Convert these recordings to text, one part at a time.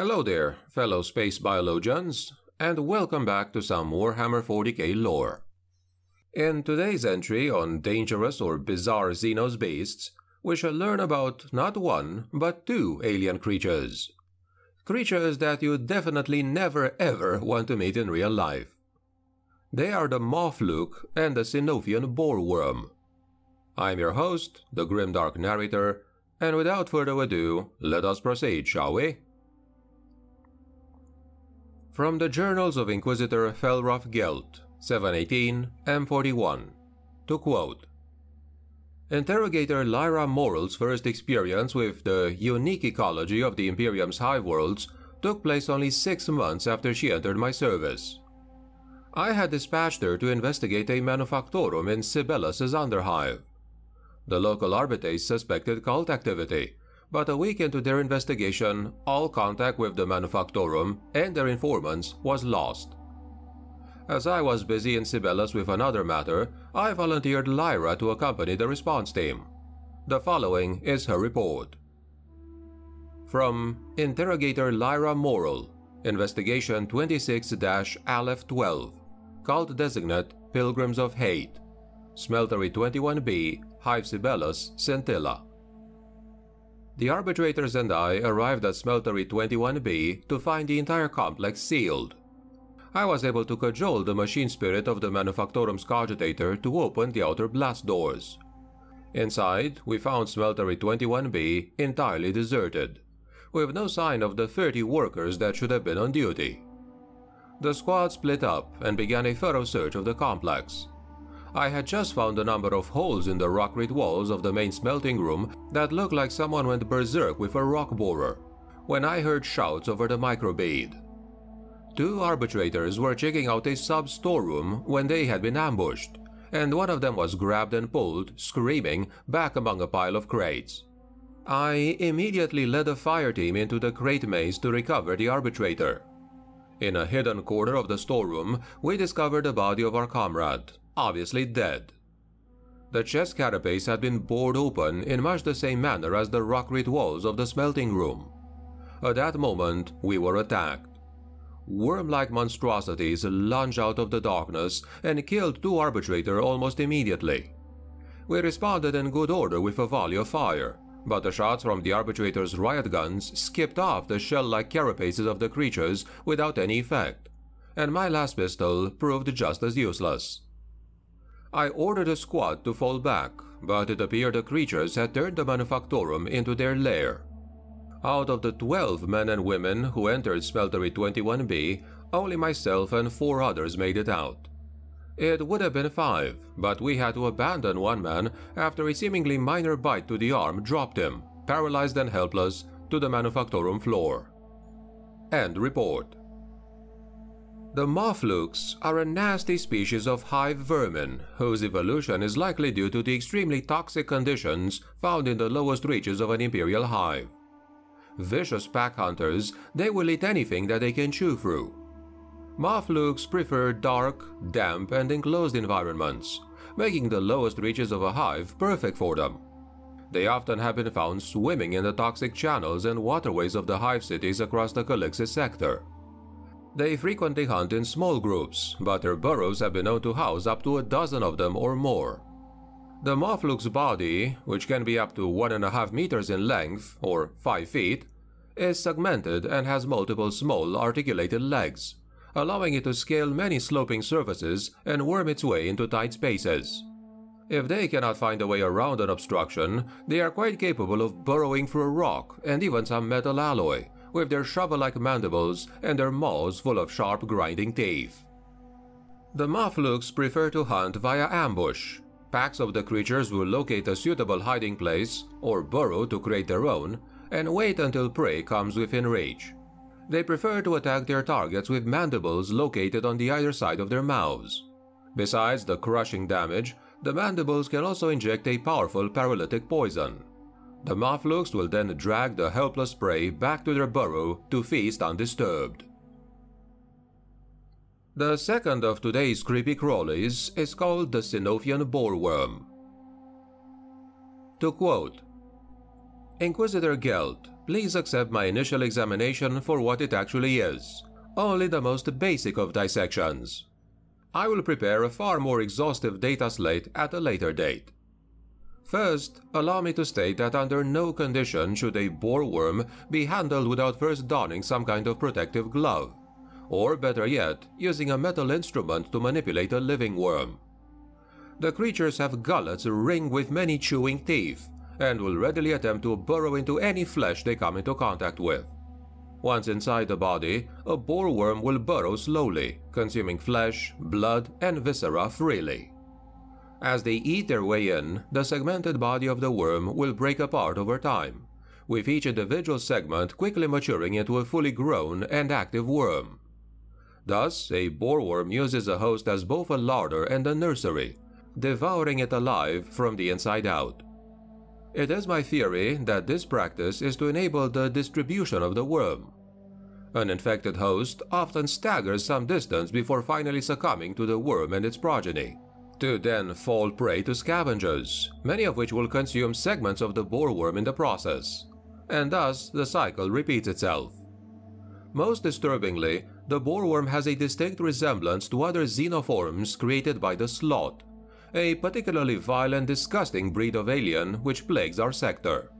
Hello there, fellow space biologians, and welcome back to some Warhammer 40k lore. In today's entry on dangerous or bizarre Xenos beasts, we shall learn about not one, but two alien creatures. Creatures that you definitely never ever want to meet in real life. They are the Mawfluke and the Sinophian Boreworm. I'm your host, the Grimdark Narrator, and without further ado, let us proceed, shall we? From the Journals of Inquisitor Felroth Gelt, 718 M41, to quote Interrogator Lyra Morrell's first experience with the unique ecology of the Imperium's hive worlds took place only six months after she entered my service. I had dispatched her to investigate a manufactorum in Sibelius's underhive. The local arbitrates suspected cult activity, but a week into their investigation, all contact with the manufactorum and their informants was lost. As I was busy in Sibelius with another matter, I volunteered Lyra to accompany the response team. The following is her report. From Interrogator Lyra Morrell, Investigation 26 Aleph 12, Cult Designate Pilgrims of Hate, Smeltery 21B, Hive Sibelius, Scintilla. The arbitrators and I arrived at Smeltery 21B to find the entire complex sealed. I was able to cajole the machine spirit of the Manufactorum's cogitator to open the outer blast doors. Inside, we found Smeltery 21B entirely deserted, with no sign of the 30 workers that should have been on duty. The squad split up and began a thorough search of the complex. I had just found a number of holes in the rockcrete walls of the main smelting room that looked like someone went berserk with a rock borer, when I heard shouts over the microbead. Two arbitrators were checking out a sub storeroom when they had been ambushed, and one of them was grabbed and pulled, screaming, back among a pile of crates. I immediately led a fire team into the crate maze to recover the arbitrator. In a hidden corner of the storeroom, we discovered the body of our comrade, obviously dead. The chest carapace had been bored open in much the same manner as the rockcrete walls of the smelting room. At that moment, we were attacked worm-like monstrosities lunged out of the darkness and killed two Arbitrator almost immediately. We responded in good order with a volley of fire, but the shots from the Arbitrator's riot guns skipped off the shell-like carapaces of the creatures without any effect, and my laspistol proved just as useless. I ordered a squad to fall back, but it appeared the creatures had turned the Manufactorum into their lair. Out of the 12 men and women who entered Smeltery 21B, only myself and four others made it out. It would have been five, but we had to abandon one man after a seemingly minor bite to the arm dropped him, paralyzed and helpless, to the manufactorum floor. End report. The Mawflukes are a nasty species of hive vermin whose evolution is likely due to the extremely toxic conditions found in the lowest reaches of an imperial hive vicious pack hunters, they will eat anything that they can chew through. Mawflukes prefer dark, damp, and enclosed environments, making the lowest reaches of a hive perfect for them. They often have been found swimming in the toxic channels and waterways of the hive cities across the Calixis sector. They frequently hunt in small groups, but their burrows have been known to house up to a dozen of them or more. The Mawfluke's body, which can be up to 1.5 meters in length, or 5 feet, is segmented and has multiple small articulated legs, allowing it to scale many sloping surfaces and worm its way into tight spaces. If they cannot find a way around an obstruction, they are quite capable of burrowing through a rock and even some metal alloy, with their shovel-like mandibles and their maws full of sharp grinding teeth. The Mawflukes prefer to hunt via ambush, Packs of the creatures will locate a suitable hiding place, or burrow to create their own, and wait until prey comes within reach. They prefer to attack their targets with mandibles located on the either side of their mouths. Besides the crushing damage, the mandibles can also inject a powerful paralytic poison. The Mawflukes will then drag the helpless prey back to their burrow to feast undisturbed. The second of today's creepy crawlies is called the Sinophian boreworm. To quote, Inquisitor Gelt, please accept my initial examination for what it actually is, only the most basic of dissections. I will prepare a far more exhaustive data slate at a later date. First, allow me to state that under no condition should a boreworm be handled without first donning some kind of protective glove, or better yet, using a metal instrument to manipulate a living worm. The creatures have gullets ringed with many chewing teeth, and will readily attempt to burrow into any flesh they come into contact with. Once inside the body, a boreworm will burrow slowly, consuming flesh, blood, and viscera freely. As they eat their way in, the segmented body of the worm will break apart over time, with each individual segment quickly maturing into a fully grown and active worm. Thus, a boreworm uses a host as both a larder and a nursery, devouring it alive from the inside out. It is my theory that this practice is to enable the distribution of the worm. An infected host often staggers some distance before finally succumbing to the worm and its progeny, to then fall prey to scavengers, many of which will consume segments of the boreworm in the process, and thus the cycle repeats itself. Most disturbingly, the boreworm has a distinct resemblance to other xenoforms created by the Slaugth, a particularly vile and disgusting breed of alien which plagues our sector.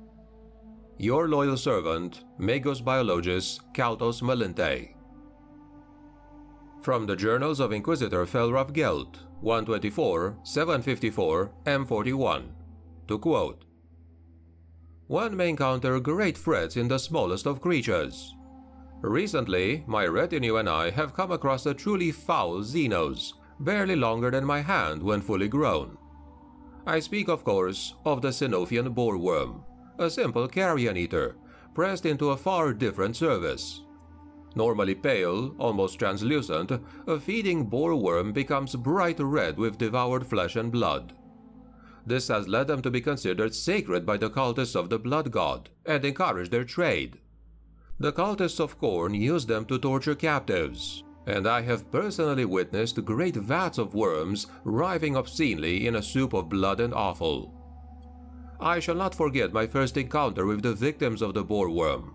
Your loyal servant, Magos Biologis Kaltos Malinte. From the Journals of Inquisitor Felraf Gelt, 124, 754, M41. To quote, One may encounter great threats in the smallest of creatures. Recently, my retinue and I have come across a truly foul Xenos, barely longer than my hand when fully grown. I speak, of course, of the Sinophian boreworm, a simple carrion eater, pressed into a far different service. Normally pale, almost translucent, a feeding boreworm becomes bright red with devoured flesh and blood. This has led them to be considered sacred by the cultists of the blood god and encourage their trade. The cultists of Khorne use them to torture captives, and I have personally witnessed great vats of worms writhing obscenely in a soup of blood and offal. I shall not forget my first encounter with the victims of the boreworm.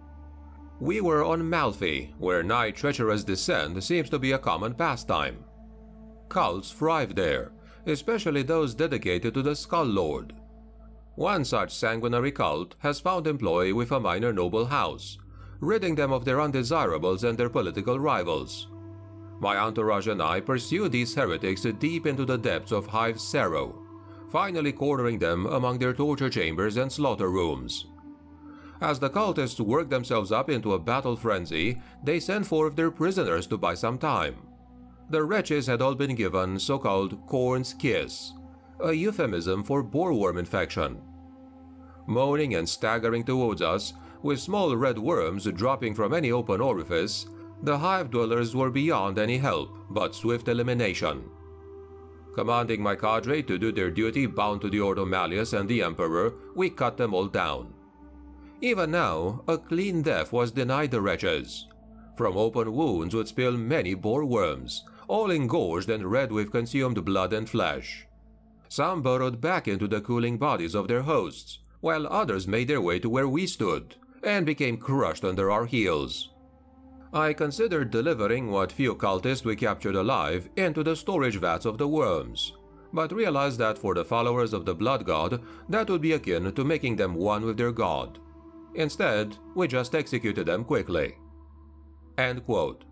We were on Malfi, where nigh treacherous descent seems to be a common pastime. Cults thrive there, especially those dedicated to the Skull Lord. One such sanguinary cult has found employ with a minor noble house, ridding them of their undesirables and their political rivals. My entourage and I pursued these heretics deep into the depths of Hive Sarrow, finally cornering them among their torture chambers and slaughter rooms. As the cultists worked themselves up into a battle frenzy, they sent forth their prisoners to buy some time. The wretches had all been given so-called Khorne's Kiss, a euphemism for boreworm infection. Moaning and staggering towards us, with small red worms dropping from any open orifice, the hive dwellers were beyond any help but swift elimination. Commanding my cadre to do their duty bound to the Ordo Malleus and the Emperor, we cut them all down. Even now, a clean death was denied the wretches. From open wounds would spill many boreworms, all engorged and red with consumed blood and flesh. Some burrowed back into the cooling bodies of their hosts, while others made their way to where we stood, and became crushed under our heels. I considered delivering what few cultists we captured alive into the storage vats of the worms, but realized that for the followers of the Blood God, that would be akin to making them one with their god. Instead, we just executed them quickly. End quote.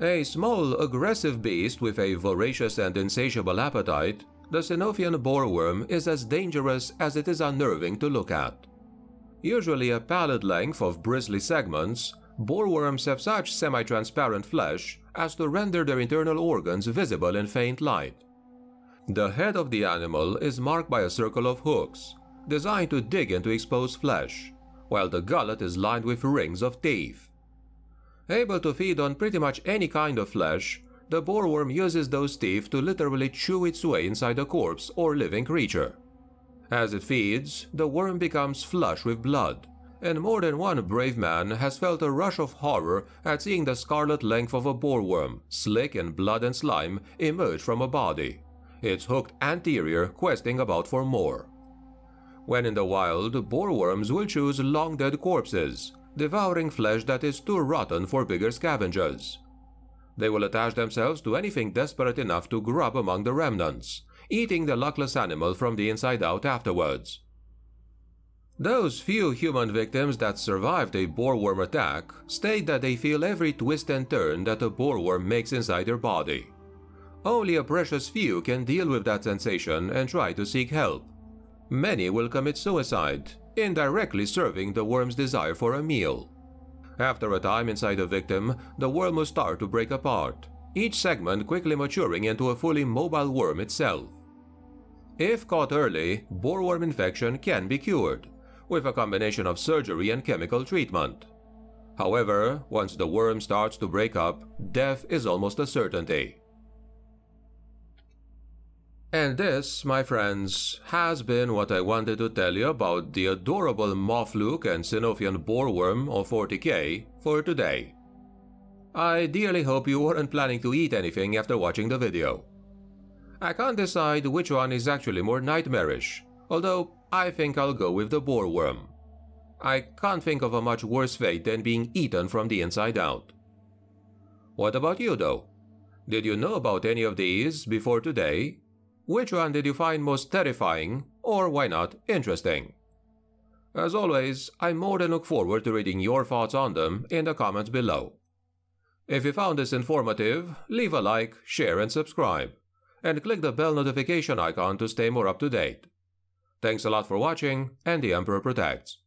A small, aggressive beast with a voracious and insatiable appetite, the Sinophian boreworm is as dangerous as it is unnerving to look at. Usually a pallet length of bristly segments, boreworms have such semi-transparent flesh as to render their internal organs visible in faint light. The head of the animal is marked by a circle of hooks, designed to dig into exposed flesh, while the gullet is lined with rings of teeth. Able to feed on pretty much any kind of flesh, the boreworm uses those teeth to literally chew its way inside a corpse or living creature. As it feeds, the worm becomes flush with blood, and more than one brave man has felt a rush of horror at seeing the scarlet length of a boreworm, slick in blood and slime, emerge from a body, its hooked anterior questing about for more. When in the wild, boreworms will choose long dead corpses, devouring flesh that is too rotten for bigger scavengers. They will attach themselves to anything desperate enough to grub among the remnants, eating the luckless animal from the inside out afterwards. Those few human victims that survived a boreworm attack state that they feel every twist and turn that a boreworm makes inside their body. Only a precious few can deal with that sensation and try to seek help. Many will commit suicide, indirectly serving the worm's desire for a meal. After a time inside the victim, the worm will start to break apart, each segment quickly maturing into a fully mobile worm itself. If caught early, boreworm infection can be cured, with a combination of surgery and chemical treatment. However, once the worm starts to break up, death is almost a certainty. And this, my friends, has been what I wanted to tell you about the adorable Mawfluke and Sinophian boreworm of 40k for today. I dearly hope you weren't planning to eat anything after watching the video. I can't decide which one is actually more nightmarish, although I think I'll go with the boreworm. I can't think of a much worse fate than being eaten from the inside out. What about you though? Did you know about any of these before today which one did you find most terrifying, or why not interesting? As always, I more than look forward to reading your thoughts on them in the comments below. If you found this informative, leave a like, share and subscribe, and click the bell notification icon to stay more up to date. Thanks a lot for watching, and the Emperor protects.